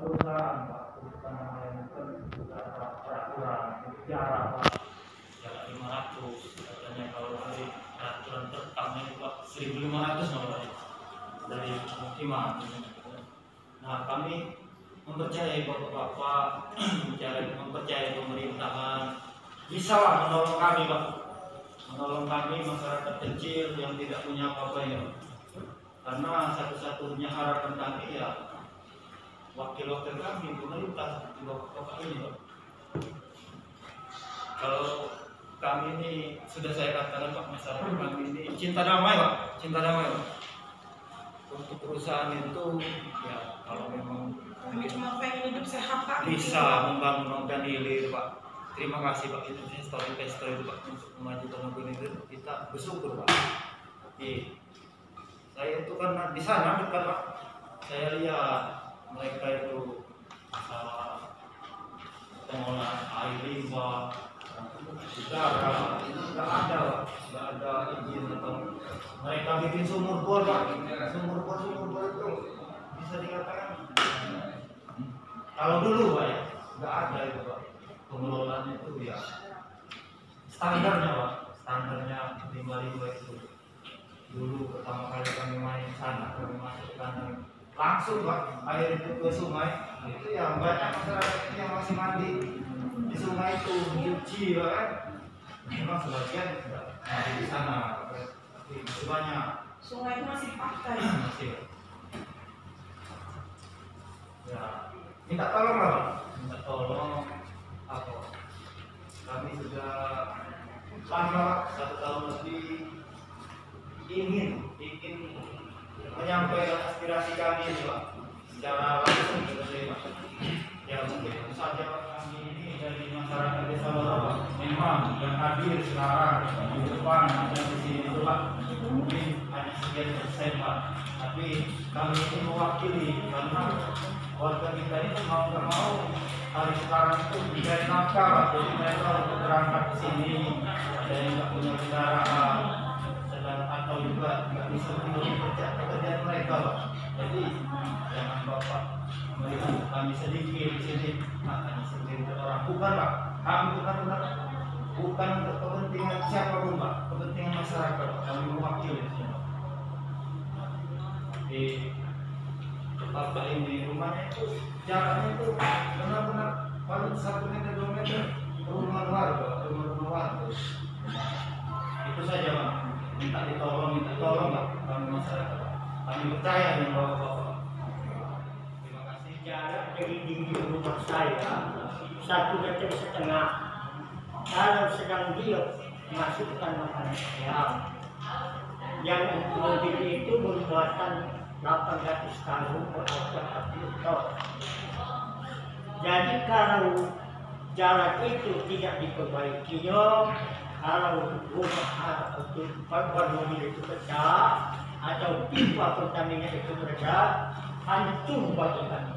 perusahaan Pak, bukan namanya kan ada peraturan. Jarak Pak. Jarak 500 katanya kalau dari peraturan terkam ini Pak 1500 nomornya dari pemukiman. Nah kami mempercayai bapak-bapak, mempercayai pemerintahan. Bisa lah menolong kami Pak. Menolong kami masyarakat kecil yang tidak punya apa-apa ya karena satu-satunya harapan kami ya wakil-wakil kami pemerintah di bapak-bapak ini Pak kalau kami ini sudah saya katakan Pak masyarakat kami ini cinta damai Pak cinta damai Pak untuk perusahaan itu ya kalau memang Kami cuma pengen hidup sehat Pak. bisa membangun organ hilir Pak. Terima kasih Pak itu investor-investor itu Pak untuk memajukan organ hilir kita bersyukur Pak. Tapi saya itu kan di sana dekat Pak. Saya lihat mereka itu masalah pengolahan air limbah itu nggak ada nggak ada izin atau mereka bikin sumur bor Pak. Sumur bor sumur bor itu bisa dikatakan. Kalau dulu pak ya nggak ada itu pak. Pengelolaan itu ya standarnya pak. Standarnya lima lima itu. Dulu pertama kali kami main sana kami masuk sana langsung pak. Air itu ke sungai. Itu ya banyak masyarakat yang masih mandi di sungai itu mencuci pak kan? Memang sebagian sudah mandi di sana tapi masih banyak. Sungai itu masih dipakai. masih. Ya minta tolong lah Pak. minta tolong. Apa? Kami sudah lama satu tahun lebih ingin menyampaikan aspirasi kami ini Pak. Secara langsung saya Pak. Ya mungkin saja kami ini dari masyarakat desa Bapak memang yang hadir sekarang di depan ada di sini itu Pak. Mungkin hanya sekian persen Pak. Tapi kami ini mewakili karena warga kita ini mau nggak mau hari sekarang itu mencari nafkah jadi mereka untuk berangkat ke sini ada yang nggak punya kendaraan nggak bisa memenuhi pekerjaan mereka Pak. jadi jangan bapak melihat kami sedikit di sini makanya sedikit orang bukan Pak kami benar-benar bukan untuk kepentingan siapa pun Pak kepentingan masyarakat Pak. kami mewakili di sini Pak. di Bapak ini rumahnya itu jaraknya itu benar-benar paling satu meter dua meter rumah warga rumah-rumah warga itu saja pak minta ditolong minta tolong pak kami masyarakat kami percaya dengan bapak-bapak terima kasih jarak dari dinding rumah saya satu meter setengah. Kalau sedang diok, masukkan makanan saya. Yang mobil itu bermuatan 800 karung atau 40 ton. Jadi kalau jalan itu tidak diperbaikinya, kalau rumah ban mobil itu pecah atau pipa Pertamina itu pecah, hancur bagi kami.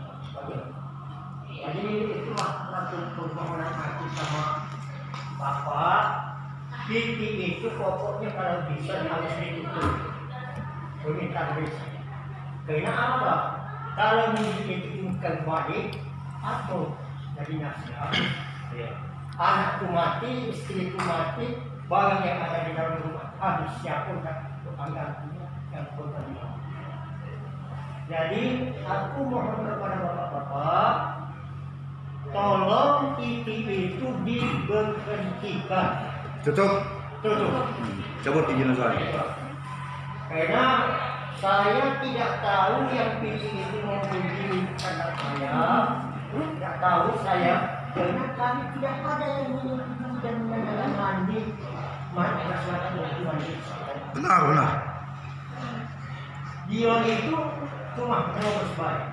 Jadi itulah satu permohonan hati sama Bapak. Titik itu pokoknya kalau bisa harus ditutup. Permintaan bisa. Karena apa? Kalau mungkin itu bukan balik, atau jadi nasihat, ya anakku mati, istriku mati, barang yang ada di dalam rumah habis siapa untuk anggarannya yang korban Jadi aku mohon kepada bapak-bapak, tolong TV itu diberhentikan. Tutup. Tutup. Cabut izin saya. Karena saya tidak tahu yang PC itu mau anak saya, tidak tahu saya, karena kami tidak ada yang menyetujui dan masyarakat yang mandi. Benar, benar. Dia itu cuma terus baik.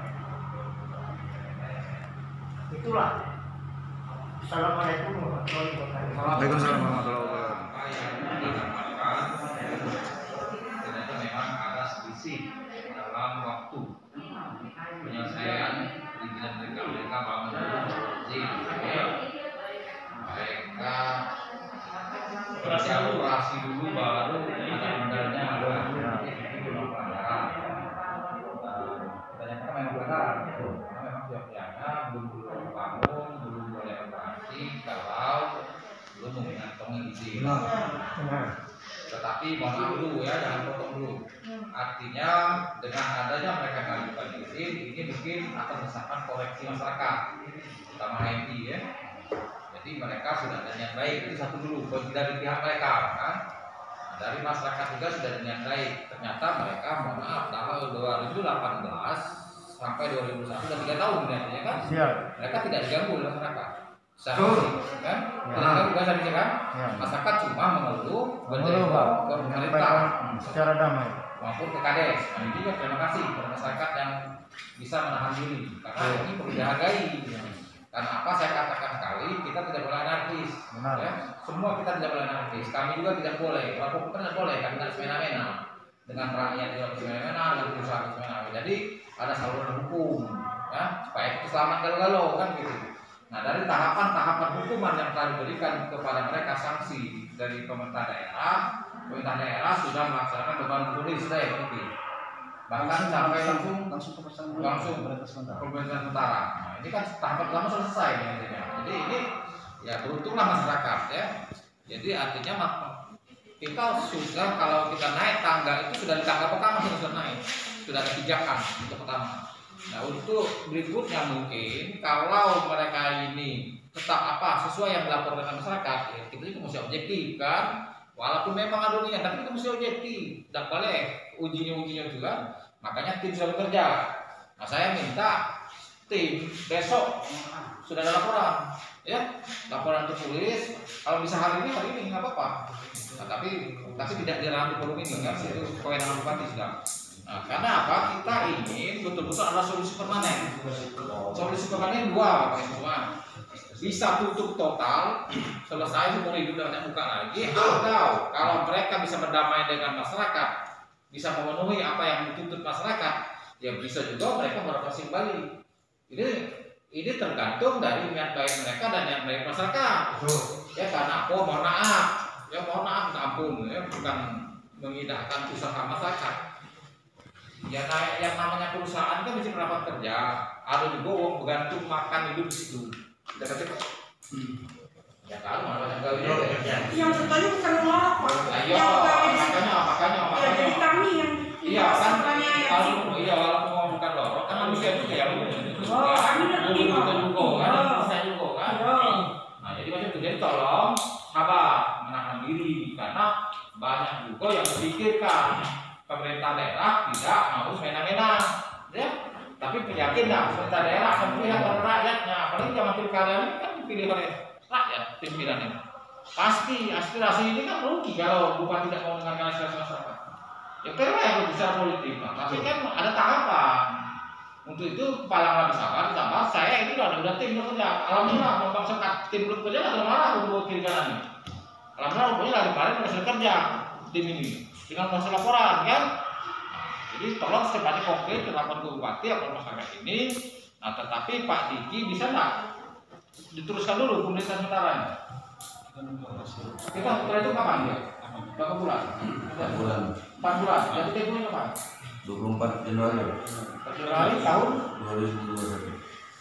Itulah. Assalamualaikum warahmatullahi wabarakatuh. Waalaikumsalam warahmatullahi wabarakatuh. Jangan potong dulu. Artinya dengan adanya mereka mengajukan izin, ini mungkin akan misalkan koreksi masyarakat, terutama HMI ya. Jadi mereka sudah ada niat baik itu satu dulu bagi dari pihak mereka kan. Dari masyarakat juga sudah ada niat baik. Ternyata mereka mohon maaf tahun 2018 sampai 2021 sudah tiga tahun artinya kan Siap. mereka tidak diganggu oleh masyarakat. Fisik, kan? Ya. Kan tadi kan? Ya. Masyarakat cuma mengeluh Pak. ke pemerintah secara damai. maupun ke kades. Nah, ini juga terima kasih kepada masyarakat yang bisa menahan diri karena ini perlu dihargai. Karena apa saya katakan sekali kita tidak boleh anarkis. Benar. Ya, semua kita tidak boleh anarkis. Kami juga tidak boleh. Walaupun kita tidak boleh kami tidak semena-mena dengan rakyat yang semena-mena dengan perusahaan semena-mena. Jadi ada saluran hukum ya supaya kita selamat galau-galau kan gitu. Nah dari tahapan-tahapan hukuman yang telah diberikan kepada mereka sanksi dari pemerintah daerah, pemerintah daerah sudah melaksanakan beban tulis sudah gitu. Bahkan sampai langsung langsung ke langsung pemerintah sementara. pemerintahan sementara. Nah, ini kan tahap pertama sudah selesai nih artinya. Jadi ini ya beruntunglah masyarakat ya. Jadi artinya kita sudah kalau kita naik tangga itu sudah di tangga pertama sudah, sudah naik, sudah ada pijakan untuk pertama. Nah untuk berikutnya mungkin kalau mereka ini tetap apa sesuai yang dilaporkan oleh masyarakat, ya, kita juga mesti objektif kan. Walaupun memang ada niat, tapi kita mesti objektif. Tidak boleh ujinya ujinya juga. Makanya tim sudah bekerja. Nah saya minta tim besok sudah ada laporan, ya laporan tertulis. Kalau bisa hari ini hari ini nggak apa-apa. Nah, tapi tapi tidak di dalam forum ini kan itu kewenangan bupati sudah. Nah, karena apa? Kita ingin betul-betul ada solusi permanen. Solusi permanen dua, Pak semua. Bisa tutup total, selesai seumur hidup dengan buka lagi, atau kalau mereka bisa berdamai dengan masyarakat, bisa memenuhi apa yang dituntut masyarakat, ya bisa juga mereka beroperasi kembali. Ini ini tergantung dari niat baik mereka dan niat baik masyarakat. Ya karena apa? Mohon maaf, ya mohon maaf, ampun, ya bukan mengindahkan usaha masyarakat. Ya naik yang namanya perusahaan kan mesti melakukan kerja, ada juga uang bergantung makan hidup di situ. Kita kata, ya kalau mana banyak gawe ya. Yang bertanya bukan orang Pak. Ayo, Yang pegawai di situ. makanya, makanya, Ya, makanya. jadi kami yang Iya kan, yang kalau iya walaupun mau bukan lorok kan manusia juga ya. Oh, kami Pak. kita juga kan, Oh. bisa juga kan. Oh. Nah jadi macam itu jadi tolong sabar menahan diri karena banyak juga yang berpikirkan pemerintah daerah tidak mau semena-mena, ya. Tapi yakin lah pemerintah daerah akan melihat pada rakyatnya, apalagi zaman pilkada ini kan dipilih oleh rakyat pimpinannya. Pasti aspirasi ini kan rugi kalau bupati tidak mau mendengarkan aspirasi masyarakat. Ya kira yang berbicara politik, Pak. tapi kan ada tahapan. Untuk itu kepala nggak sabar, sabar. Saya ini udah udah tim bekerja. Alhamdulillah, bangsa tim belum kerja nggak marah untuk kiri ini. Alhamdulillah, rupanya lari udah selesai kerja tim ini. Tinggal proses laporan kan. Jadi tolong secepatnya konkret lapor ke bupati atau masyarakat ini. Nah, tetapi Pak Diki bisa nggak diteruskan dulu pemerintahan sementara? Kita setelah itu kapan dia? Berapa bulan? Empat bulan Empat bulan. Jadi temponya kapan? 24 Januari Februari tahun 2021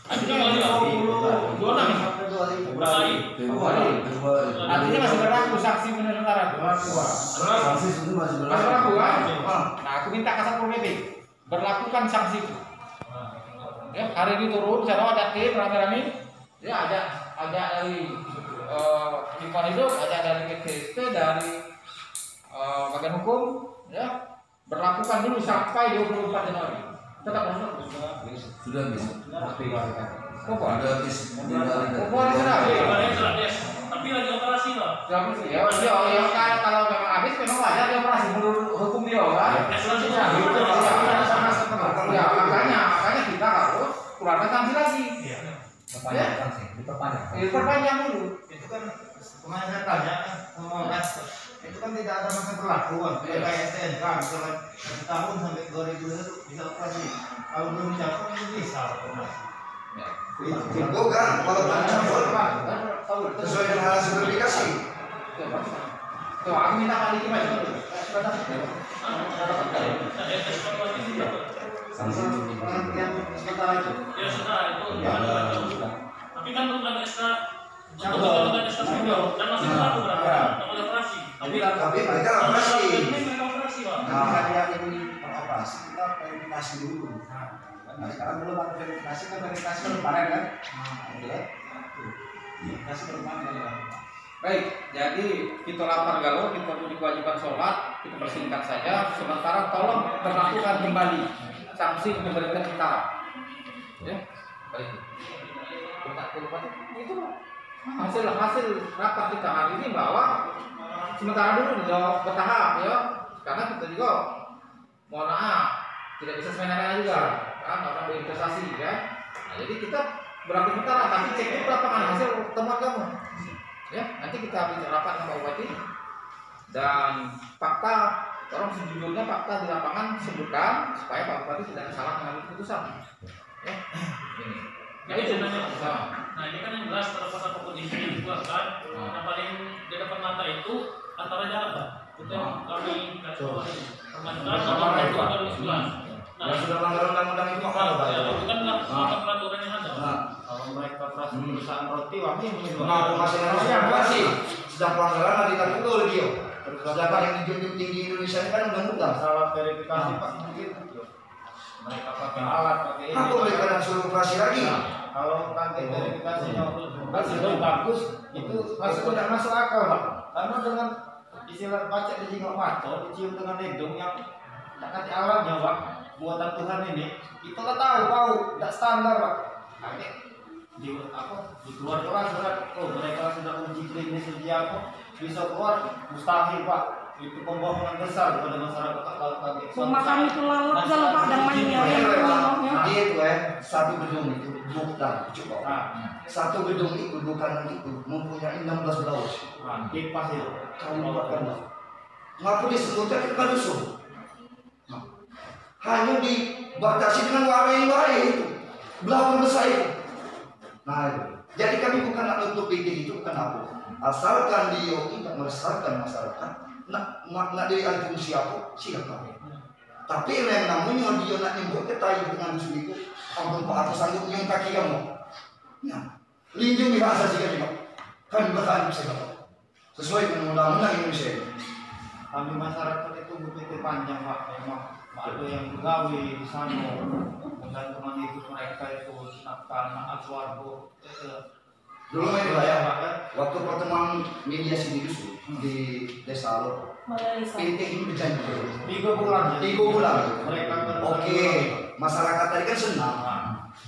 Artinya masih 20 dua enam? Februari. Februari. Februari Februari Artinya masih berlaku saksi benar sementara. sanksi itu masih Masih berlaku berlaku kan? Nah, aku minta kasat pol pp berlakukan sanksi itu. Ya, hari ini turun, saya ada tim rame-rame. Ya, ada ada dari eh, lingkungan hidup, ada dari KTSP, dari eh, bagian hukum, ya berlakukan dulu sampai 24 Januari. Tetap masuk. sudah bisa Kok Pak? sudah habis Januari Kok sudah? Tapi lagi operasi loh. Ya, ya, ya, ya, kan kalau memang habis memang wajar dia operasi menurut hukum dia kan. Ya, gitu. Ya, ya, makanya makanya kita harus keluarkan sanksi lagi. Perpanjang sanksi, diperpanjang. Ya, perpanjang dulu. itu kan kemarin saya tanya kan sama itu kan tidak ada masa berlakuan Iya. kayak STNK misalnya satu tahun sampai 2000 itu bisa operasi kalau belum itu bisa operasi Ya. Itu kan walaupun cabut sesuai dengan hasil verifikasi. Tuh, aku minta kali ini Mas. Sebentar. sanksi itu yang sementara itu Ya sudah itu. Ya. Tapi kan belum ada SK. Untuk bukan SK sebelum dan masih berlaku berapa? Untuk operasi. Tapi Tapi mereka operasi. Ini mereka operasi pak. Nah. Ketika dia ini beroperasi, kita verifikasi dulu. Nah, sekarang belum ada verifikasi, kan verifikasi baru kemarin kan? Nah, ya. Verifikasi baru kemarin kan ya. Baik, jadi kita lapar galau, kita punya kewajiban sholat, kita persingkat saja. Sementara tolong berlakukan kembali sanksi memberikan tentara. Ya, baik. Kita kita itu hasil hasil rapat kita hari ini bahwa sementara dulu dijawab bertahap ya, karena kita juga mohon maaf tidak bisa semena-mena juga. Kan orang berinvestasi ya. Nah, jadi kita berlaku tentara tapi cek dulu lapangan hasil temuan kamu. Ya nanti kita bicara rapat sama Bupati. Dan fakta orang sejujurnya fakta di lapangan sebutkan supaya Pak Bupati tidak salah mengambil keputusan ya ini Nah, itu Nah ini kan yang jelas terlepas apa pun isinya juga kan. Yang paling di depan mata itu antara jarak pak. Itu yang kami kasih tahu tadi. Permajukan Sama nomor itu, Pak. 2011. Nah, Yang sudah melanggar undang-undang itu apa Pak? ya, itu kan melakukan peraturan yang ada. Nah, Kalau mereka operasi perusahaan roti, waktu yang punya dua. Nah, Indonesia masih sedang pelanggaran nanti tak itu dia. Sedangkan yang dijunjung tinggi Indonesia ini kan undang-undang. Masalah verifikasi pak mungkin mereka pakai alat pakai ini. Apa mereka yang suruh operasi lagi? Nah, kalau pakai verifikasinya hasilnya bagus, itu masuk tidak masuk akal pak. Karena dengan istilah pajak di jingok maco, dicium dengan ledong yang tak kasih alatnya pak, buatan Tuhan ini, kita lah tahu tahu, tidak standar pak. Kami di apa dikeluarkan surat, oh mereka sudah uji klinis uji apa, bisa keluar mustahil pak. Itu pembohongan besar kepada masyarakat kami. Rumah kami itu lalat kalau Pak dan mainnya punya. Dia itu eh satu gedung itu bukan cukup. Nah, Satu gedung itu bukan itu mempunyai 16 blok. nah, kipas itu. Kamu buatkan Ngaku disebutkan ke dusun. Nah, hanya dibatasi dengan baik itu. Belakang besar itu. Nah, itu. Jadi kami bukan nutup pikir itu bukan apa. Asalkan dia tidak meresahkan masyarakat, nak nak, nak dari alih fungsi apa, silakan. Tapi yang namanya dia nak ke tai dengan dusun itu, ampun Pak aku sanggup nyium kaki kamu. Nah, lindungi hak Pak. Kami bertahan bisa Pak. Sesuai dengan undang-undang Indonesia kami masyarakat itu berpikir panjang pak memang ada yang gawe di sana dan teman itu mereka itu nafkah anak suargo Dulu main Pak ya, waktu pertemuan mediasi di dusun di desa lo. PT ini berjanji tiga bulan ya tiga bulan. mereka ber- Oke, masyarakat tadi kan senang. Nah,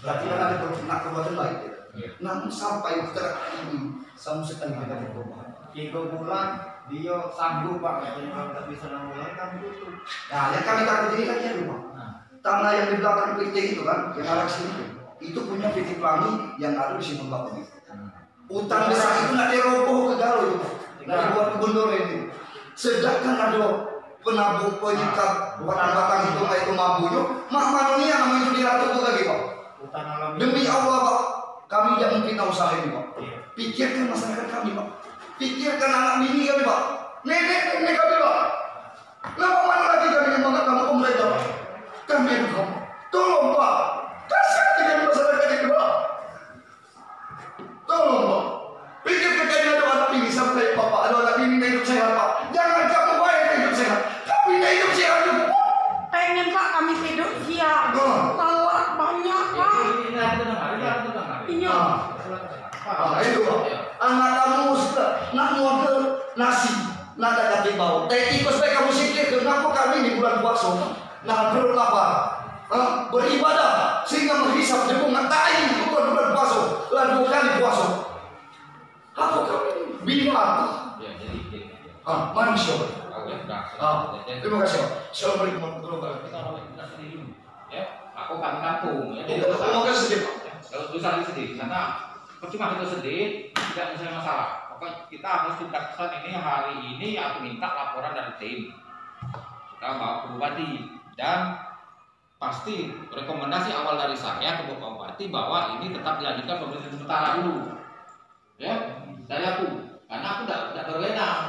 Berarti kan ada nak perbuatan baik. ya. Iya. Namun sampai ter ini sama sekali tidak ada perubahan. tiga bulan dia sanggup pak katanya kalau tak bisa bulan kan tutup Nah, yang kami takut ini kan ya rumah. nah Tanah yang di belakang PT itu kan, yang arah sini itu, itu punya PT Pelangi yang ada di sini belakang itu. Utang besar itu nggak diroboh ke galau itu, nggak dibuat gubernur ini. Sedangkan ada penabung penyikat batang-batang itu kayak itu mabunya, mak manunia namanya itu diratu lagi pak. Demi Allah pak, kami tidak mungkin usaha ini pak. Iya. Pikirkan masyarakat kami pak, pikirkan anak bini kami pak, nenek nenek kami pak. Lama mana lagi kami banget kamu pemerintah pak? Kami kamu, tolong pak, kasih dengan masyarakat ini pak. Teh tikus baik kamu sikir kenapa kami di bulan puasa nah perut lapar. Ah, beribadah sehingga menghisap debu nak tai bukan bulan puasa lalu dua kali puasa. Apa kami jadi Ah, manusia. Ah, terima kasih. Assalamualaikum warahmatullahi wabarakatuh. ya aku kan kampung ya Terima dosa kasih sedih. Kalau itu sedih karena percuma kita sedih tidak menyelesaikan masalah kita harus tuntaskan ini hari ini aku minta laporan dari tim. Kita bawa ke bupati dan pasti rekomendasi awal dari saya ke Bupati bahwa ini tetap dilanjutkan pemerintahan sementara dulu. Ya dari aku. Karena aku tidak tidak berwenang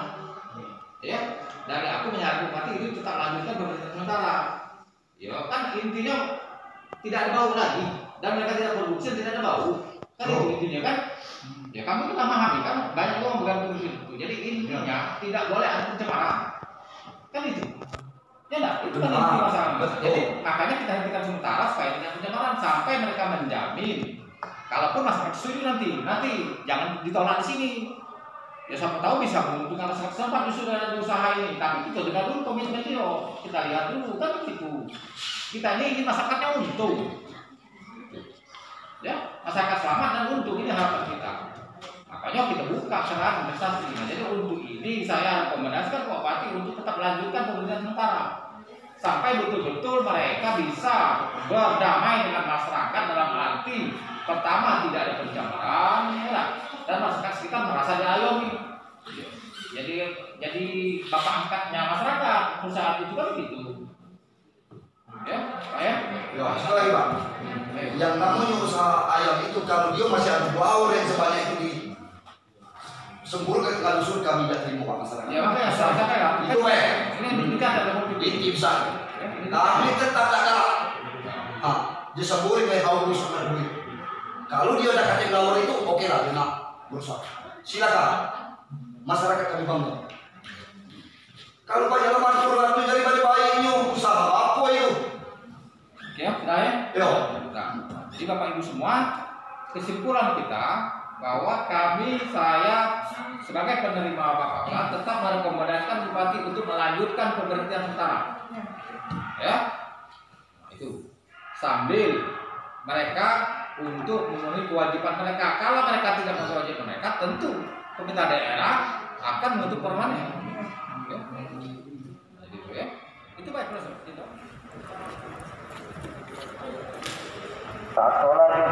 ya dari aku menyarankan Bupati itu tetap lanjutkan pemerintahan sementara. Ya kan intinya tidak ada bau lagi. Dan mereka tidak produksi tidak ada bau. Kan itu intinya kan. Ya kamu kita memahami kan? Banyak intinya tidak boleh ada pencemaran. Kan itu. Ya enggak, itu kan inti masalah. Jadi makanya kita hentikan sementara supaya tidak pencemaran sampai mereka menjamin. Kalaupun masyarakat setuju nanti, nanti jangan ditolak di sini. Ya siapa tahu bisa menguntungkan masyarakat setempat justru dari usaha ini. Tapi kita dengar dulu komitmen itu, kita lihat dulu kan gitu. Kita ini ingin masyarakatnya untung. Ya, masyarakat selamat dan untung ini harapan kita. Makanya kita buka sekarang investasi. Nah, jadi untuk ini saya rekomendasikan Bupati untuk tetap lanjutkan pemerintahan sementara sampai betul-betul mereka bisa berdamai dengan masyarakat dalam arti pertama tidak ada pencemaran ya, dan masyarakat sekitar merasa diayomi. Jadi jadi bapak angkatnya masyarakat perusahaan itu kan begitu. Ya, ya. Ya, sekali Pak. Yang namanya usaha ayam itu kalau dia masih ada orang yang sebanyak itu di sempurna kalau suruh kami tidak terima Pak masyarakat. Ya makanya saya sampaikan Itu eh. ini diberikan dalam kopi. Ini bisa. Ya, ini Tapi tetap tak ada. Ah, dia sempurna kayak di sana duit. Kalau dia ada kata nawar itu, oke lah, dia nak berusaha. Silakan. Masyarakat kami bangga. Kalau banyak lemah itu dari bayi-bayi ini usaha apa itu? Oke, sudah ya. Yo, Nah, jadi Bapak Ibu semua, kesimpulan kita bahwa kami saya sebagai penerima Bapak tetap merekomendasikan Bupati untuk melanjutkan pemberhentian sementara. Ya, itu sambil mereka untuk memenuhi kewajiban mereka. Kalau mereka tidak memenuhi kewajiban mereka, tentu pemerintah daerah akan menutup permanen. Ya. Jadi itu ya. Itu baik Profesor. Itu. Satu lagi mas